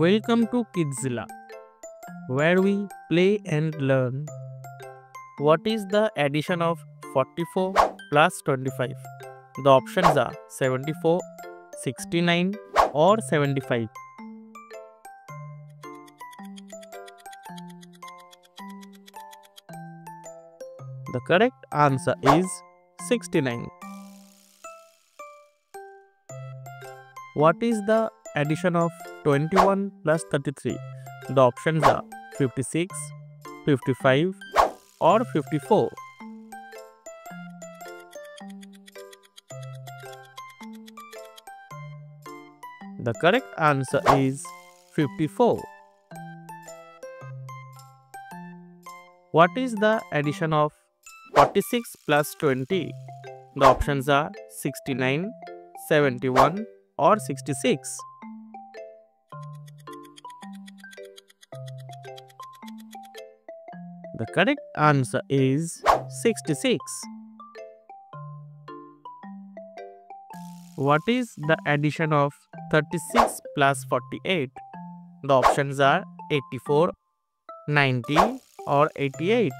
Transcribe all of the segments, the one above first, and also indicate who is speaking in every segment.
Speaker 1: Welcome to KidsZilla, where we play and learn. What is the addition of 44 plus 25? The options are 74, 69 or 75. The correct answer is 69. What is the addition of 21 plus 33? The options are 56, 55 or 54. The correct answer is 54. What is the addition of 46 plus 20? The options are 69, 71 or 66. The correct answer is 66. What is the addition of 36 plus 48? The options are 84, 90 or 88.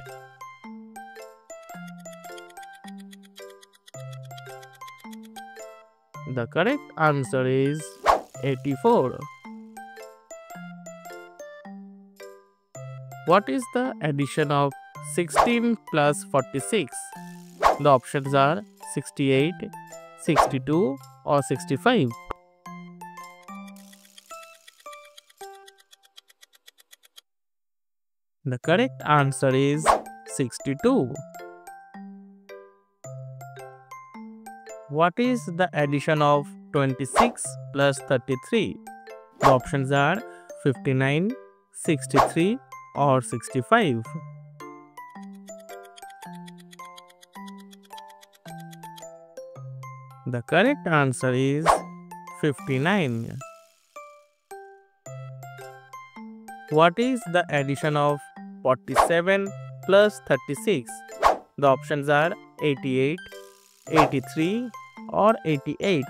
Speaker 1: The correct answer is 84. What is the addition of 16 plus 46? The options are 68, 62 or 65. The correct answer is 62. What is the addition of 26 plus 33? The options are 59, 63 or 65. The correct answer is 59. What is the addition of 47 plus 36? The options are 88, 83 or 88.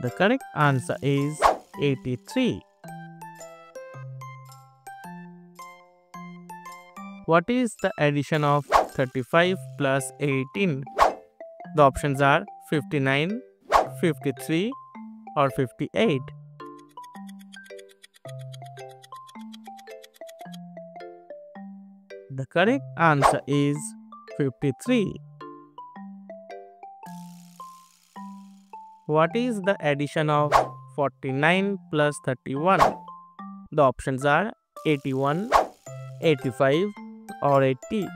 Speaker 1: The correct answer is 83. What is the addition of 35 plus 18? The options are 59, 53 or 58. The correct answer is 53. What is the addition of 49 plus 31? The options are 81, 85 or 80.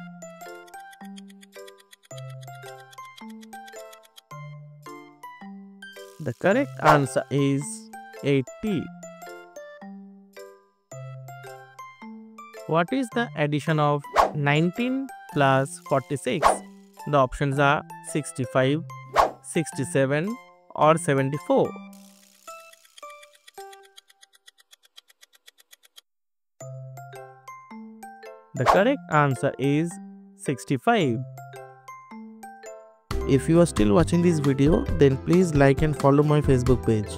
Speaker 1: The correct answer is 80. What is the addition of 19 plus 46? The options are 65, 67 or 74. The correct answer is 65. If you are still watching this video, then please like and follow my Facebook page.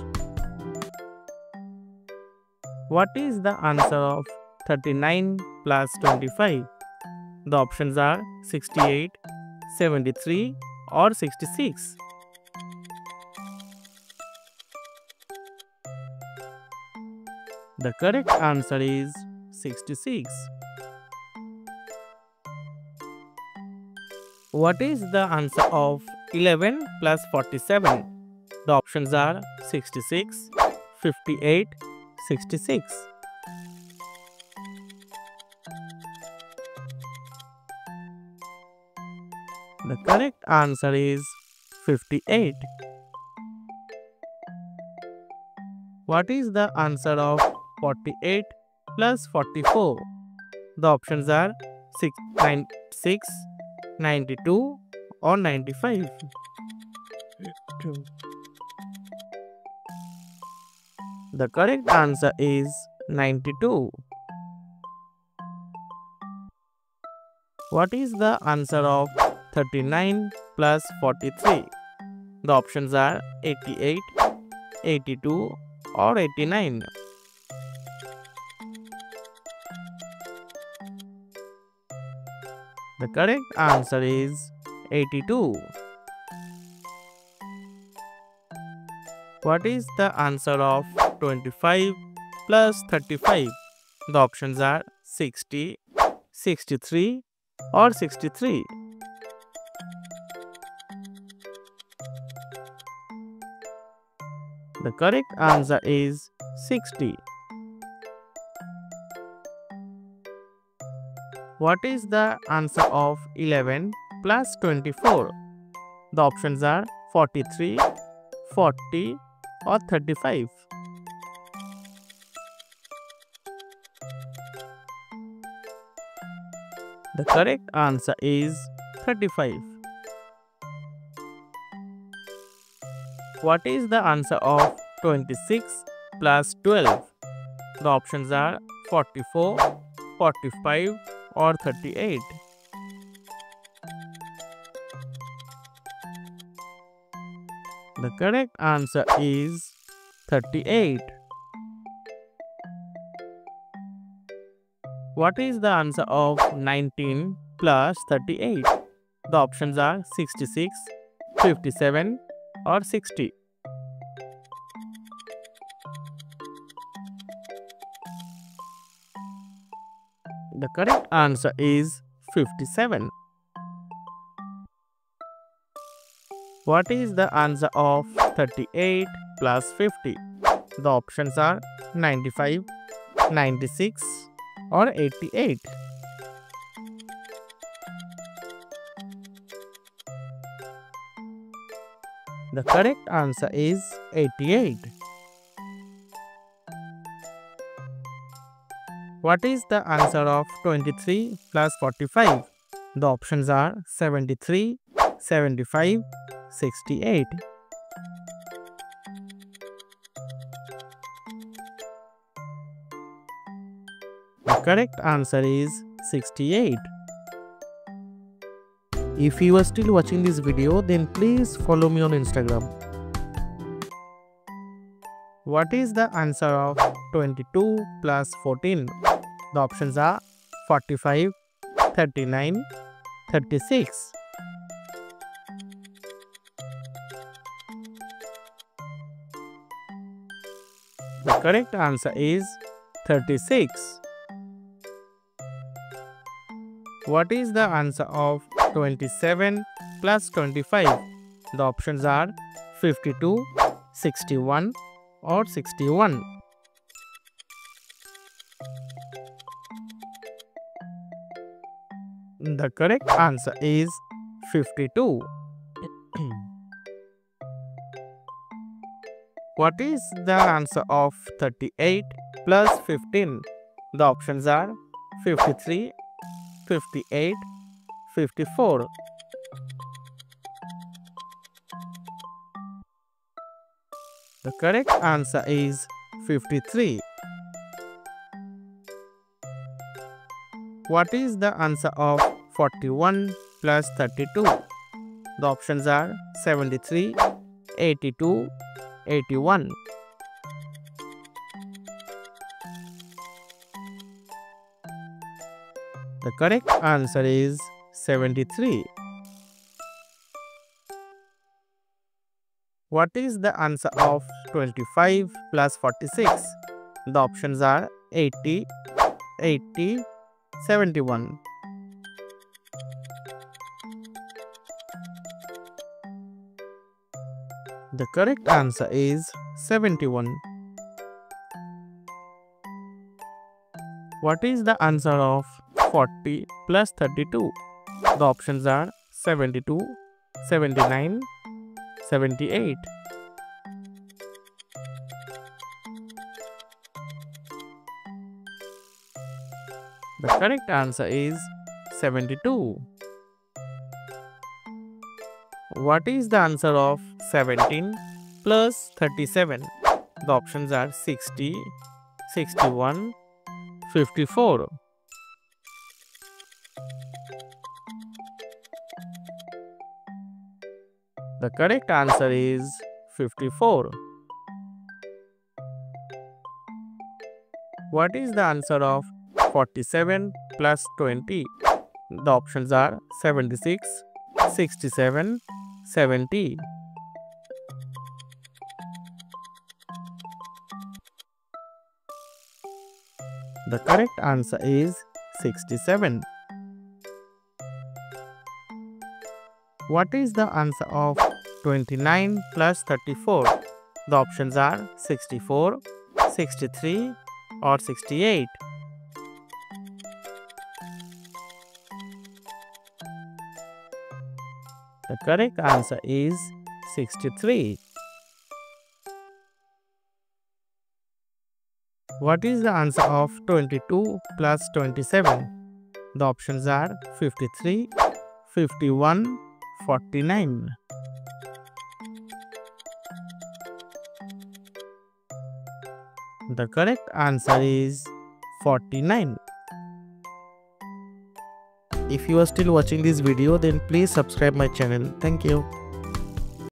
Speaker 1: What is the answer of 39 plus 25? The options are 68, 73 or 66. The correct answer is 66. What is the answer of 11 plus 47? The options are 66, 58, 66. The correct answer is 58. What is the answer of 48 plus 44? The options are 6, 96, 92 or 95. The correct answer is 92. What is the answer of 39 plus 43? The options are 88, 82 or 89. The correct answer is 82. What is the answer of 25 plus 35? The options are 60, 63 or 63. The correct answer is 60. What is the answer of 11 plus 24? The options are 43, 40 or 35. The correct answer is 35. What is the answer of 26 plus 12? The options are 44, 45 or 38. The correct answer is 38. What is the answer of 19 plus 38? The options are 66, 57 or 60. Correct answer is 57. What is the answer of 38 plus 50? The options are 95, 96 or 88. The correct answer is 88. What is the answer of 23 plus 45? The options are 73, 75, 68. The correct answer is 68. If you are still watching this video then please follow me on Instagram. What is the answer of 22 plus 14? The options are 45, 39, 36. The correct answer is 36. What is the answer of 27 plus 25? The options are 52, 61 or 61. The correct answer is 52. what is the answer of 38 plus 15? The options are 53, 58, 54. The correct answer is 53. What is the answer of 41 plus 32? The options are 73, 82, 81. The correct answer is 73. What is the answer of 25 plus 46? The options are 80, 80, 71. The correct answer is 71. What is the answer of 40 plus 32? The options are 72, 79, 78. The correct answer is 72. What is the answer of 17 plus 37? The options are 60, 61, 54. The correct answer is 54. What is the answer of 47 plus 20? The options are 76, 67, 70. The correct answer is 67. What is the answer of 29 plus 34? The options are 64, 63 or 68. The correct answer is 63. What is the answer of 22 plus 27? The options are 53, 51, 49. The correct answer is 49. If you are still watching this video then please subscribe my channel. Thank you.